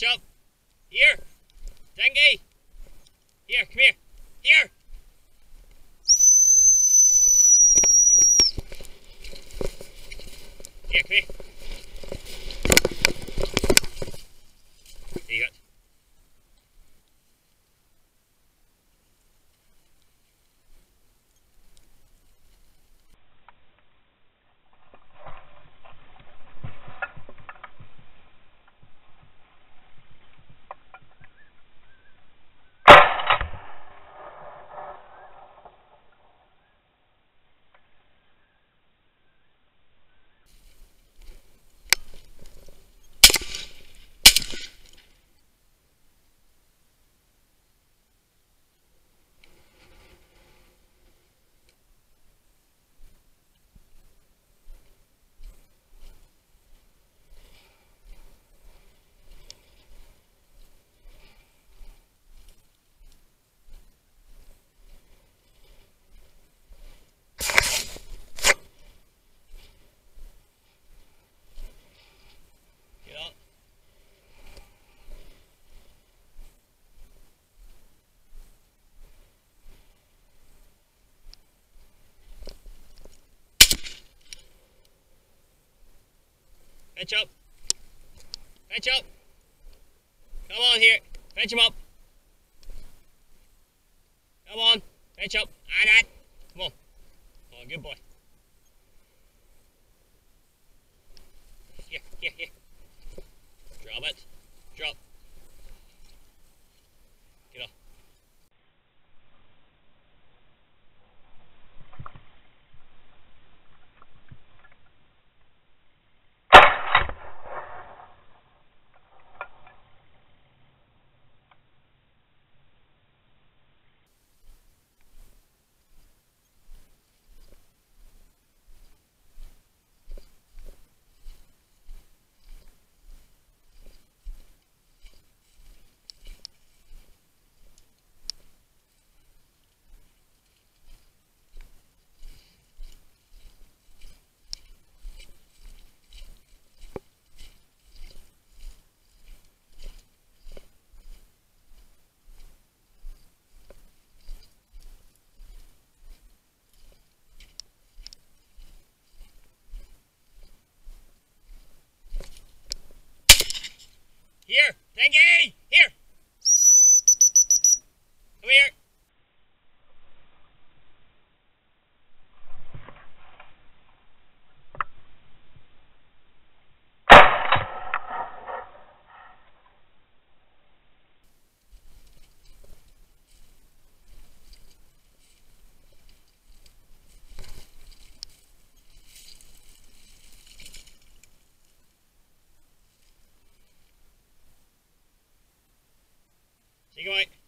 Catch up. Here. Dinky. Here, come here. Here. Here, come here. There you go. Get up. Fetch up. Fetch up. Come on here. Fetch him up. Come on. Fetch up. Ah, that. Come on. Come on, good boy. Here, here, here. Drop it. Drop. Get off. Here. Dinky. Here. Come here. Take it away.